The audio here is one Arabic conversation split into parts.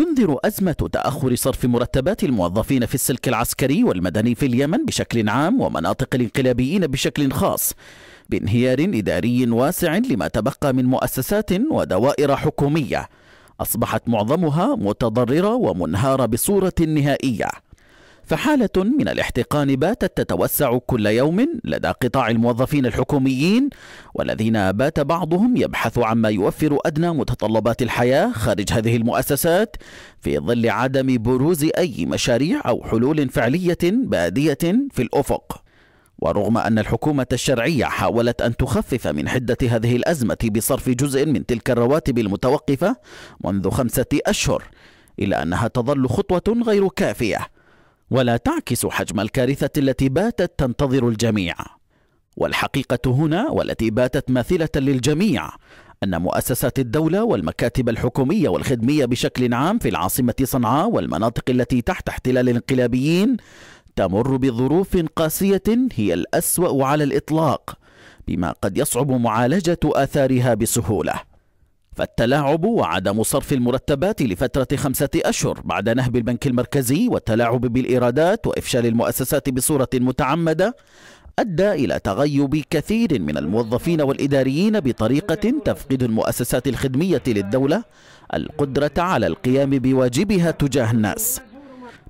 تنذر أزمة تأخر صرف مرتبات الموظفين في السلك العسكري والمدني في اليمن بشكل عام ومناطق الانقلابيين بشكل خاص بانهيار إداري واسع لما تبقى من مؤسسات ودوائر حكومية أصبحت معظمها متضررة ومنهارة بصورة نهائية. فحالة من الاحتقان باتت تتوسع كل يوم لدى قطاع الموظفين الحكوميين والذين بات بعضهم يبحث عما يوفر أدنى متطلبات الحياة خارج هذه المؤسسات في ظل عدم بروز أي مشاريع أو حلول فعلية بادية في الأفق. ورغم أن الحكومة الشرعية حاولت أن تخفف من حدة هذه الأزمة بصرف جزء من تلك الرواتب المتوقفة منذ خمسة أشهر إلا أنها تظل خطوة غير كافية. ولا تعكس حجم الكارثة التي باتت تنتظر الجميع. والحقيقة هنا والتي باتت ماثلة للجميع أن مؤسسات الدولة والمكاتب الحكومية والخدمية بشكل عام في العاصمة صنعاء والمناطق التي تحت احتلال الانقلابيين تمر بظروف قاسية هي الأسوأ على الإطلاق بما قد يصعب معالجة آثارها بسهولة. فالتلاعب وعدم صرف المرتبات لفترة خمسة أشهر بعد نهب البنك المركزي والتلاعب بالإيرادات وإفشال المؤسسات بصورة متعمدة أدى إلى تغيب كثير من الموظفين والإداريين بطريقة تفقد المؤسسات الخدمية للدولة القدرة على القيام بواجبها تجاه الناس.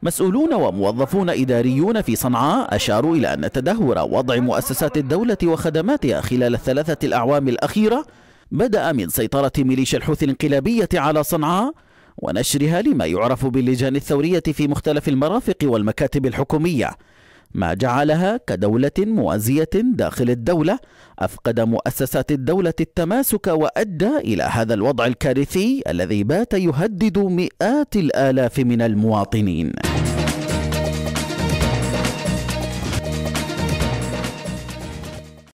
مسؤولون وموظفون إداريون في صنعاء أشاروا إلى أن تدهور وضع مؤسسات الدولة وخدماتها خلال الثلاثة الأعوام الأخيرة بدأ من سيطرة ميليشيا الحوثي الانقلابية على صنعاء ونشرها لما يعرف باللجان الثورية في مختلف المرافق والمكاتب الحكومية. ما جعلها كدولة موازية داخل الدولة أفقد مؤسسات الدولة التماسك وأدى إلى هذا الوضع الكارثي الذي بات يهدد مئات الآلاف من المواطنين.